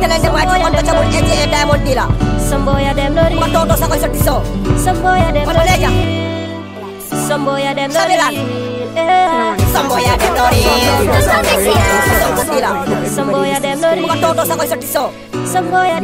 telende mati ondo cabul ete e diamond dila Some boy a them no ma real. toto sa koy sotti so Some boy a them no Wala leja. real. Some boy a them no Sabilan. real. Eh. sambo ya de dori sambo dila Some boy a them no ma real. toto sa koy sotti so Some boy a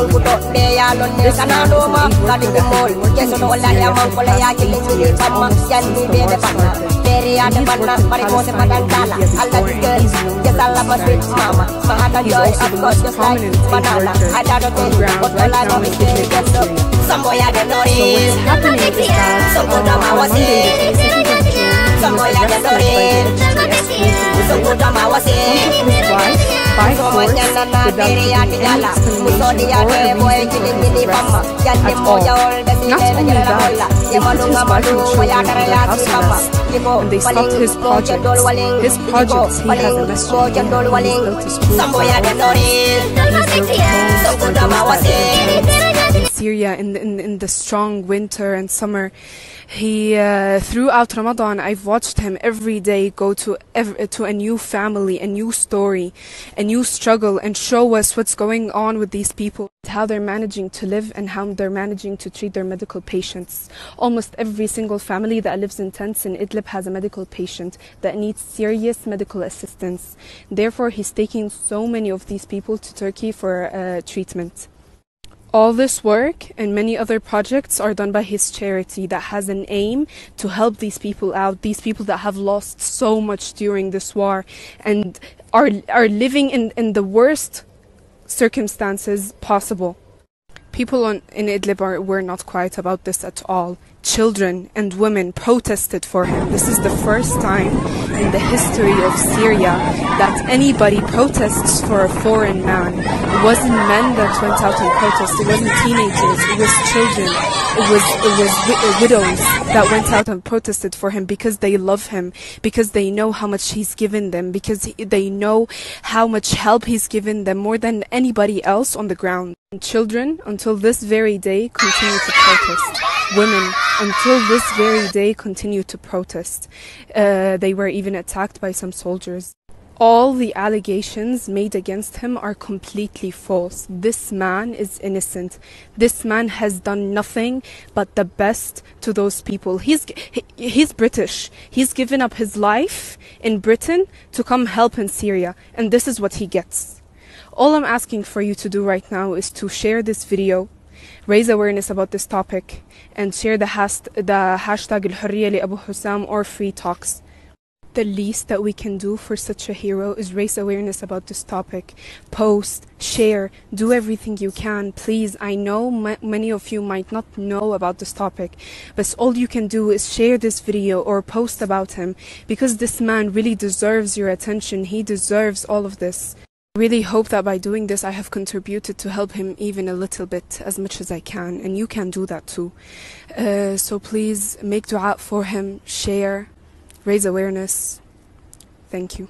ya Da sulkudo be yalon ne kana do ma Kadi kumol Keso no la ya man kole ya kiling ni pamma Yan ni bebe panna Beri ya de panna Mari mo se padan dala Allah di girl. Yes Allah ma sweet mama. Mahata joy of course just like banana I don't think What all I know is very just up Sambo ya de So nori what's happening is that Sulkudo ma on wasi Monday, the 22nd of June, HTS Sulkudo ma wasi his wife by force without giving any explanation or a reason for his arrest at all. Not only that, they put his wife and children under house arrest and they stopped his project. His projects, he has a message for them and he's built a school Sambo ya de for nori Sulkudo ma wasi in Syria in the, in, in the strong winter and summer. He uh, throughout Ramadan, I've watched him every day go to ev- to a new family, a new story, a new struggle, and show us what's going on with these people, how they're managing to live, and how they're managing to treat their medical patients. Almost every single family that lives in tents in Idlib has a medical patient that needs serious medical assistance. Therefore, he's taking so many of these people to Turkey for uh, treatment. All this work and many other projects are done by his charity that has an aim to help these people out, these people that have lost so much during this war and are are living in, in the worst circumstances possible. People on, in Idlib are, were not quiet about this at all. Children and women protested for him. This is the first time in the history of Syria that anybody protests for a foreign man. It wasn't men that went out and protested. It wasn't teenagers. It was children. It was it was wi- uh, widows that went out and protested for him because they love him, because they know how much he's given them, because he, they know how much help he's given them more than anybody else on the ground. And children, until this very day, continue to protest. Women, until this very day, continue to protest. Uh, they were even attacked by some soldiers. All the allegations made against him are completely false. This man is innocent. This man has done nothing but the best to those people. He's he, he's British. He's given up his life in Britain to come help in Syria, and this is what he gets. All I'm asking for you to do right now is to share this video, raise awareness about this topic and share the, has- the hashtag الحرية لأبو حسام or free Tox. The least that we can do for such a hero is raise awareness about this topic. Post, share, do everything you can. Please, I know many of you might not know about this topic, but all you can do is share this video or post about him because this man really deserves your attention. He deserves all of this. Really hope that by doing this, I have contributed to help him even a little bit, as much as I can, and you can do that too. Uh, so please make dua for him, share, raise awareness. Thank you.